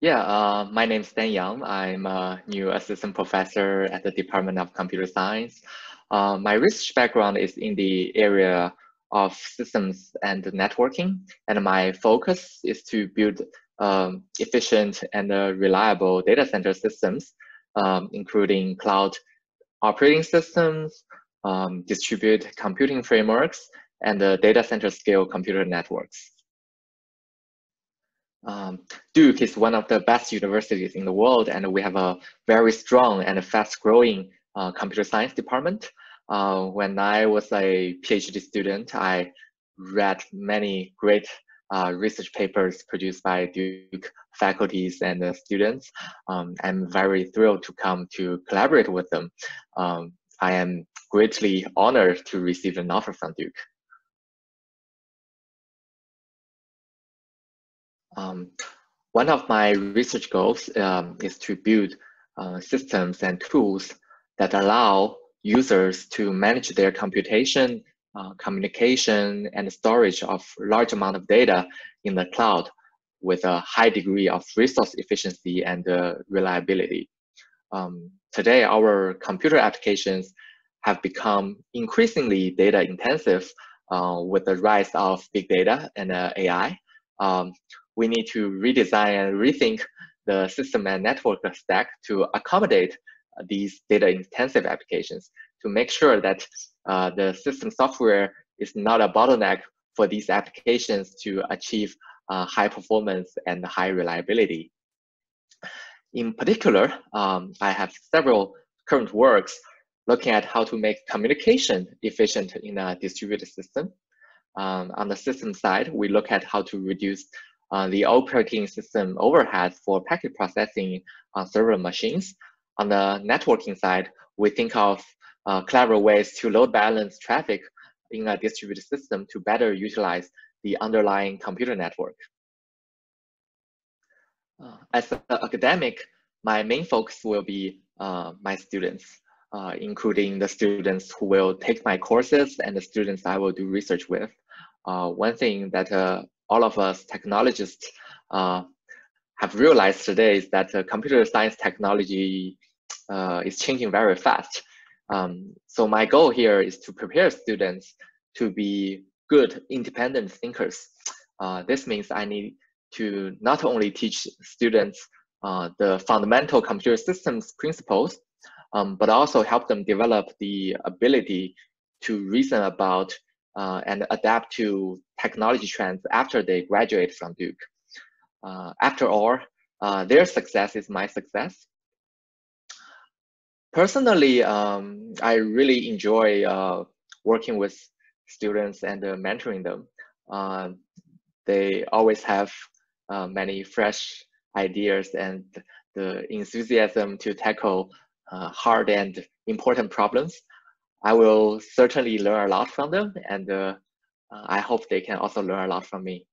Yeah, uh, my name is Danyang. I'm a new assistant professor at the Department of Computer Science. Uh, my research background is in the area of systems and networking, and my focus is to build um, efficient and uh, reliable data center systems, um, including cloud operating systems, um, distributed computing frameworks, and uh, data center scale computer networks. Um, Duke is one of the best universities in the world, and we have a very strong and fast-growing uh, computer science department. Uh, when I was a PhD student, I read many great uh, research papers produced by Duke faculties and uh, students. Um, I'm very thrilled to come to collaborate with them. Um, I am greatly honored to receive an offer from Duke. Um, one of my research goals um, is to build uh, systems and tools that allow users to manage their computation, uh, communication, and storage of large amount of data in the cloud with a high degree of resource efficiency and uh, reliability. Um, today, our computer applications have become increasingly data intensive uh, with the rise of big data and uh, AI. Um, we need to redesign and rethink the system and network stack to accommodate these data intensive applications to make sure that uh, the system software is not a bottleneck for these applications to achieve uh, high performance and high reliability. In particular, um, I have several current works looking at how to make communication efficient in a distributed system. Um, on the system side, we look at how to reduce uh, the operating system overhead for packet processing on server machines. On the networking side, we think of uh, clever ways to load balance traffic in a distributed system to better utilize the underlying computer network. Uh, as an academic, my main focus will be uh, my students, uh, including the students who will take my courses and the students I will do research with. Uh, one thing that uh, all of us technologists uh, have realized today is that computer science technology is changing very fast. Um, so my goal here is to prepare students to be good independent thinkers. Uh, this means I need to not only teach students uh, the fundamental computer systems principles, um, but also help them develop the ability to reason about uh, and adapt to technology trends after they graduate from Duke. Uh, after all, uh, their success is my success. Personally, um, I really enjoy uh, working with students and uh, mentoring them. Uh, they always have uh, many fresh ideas and the enthusiasm to tackle hard and important problems. I will certainly learn a lot from them, and uh, I hope they can also learn a lot from me.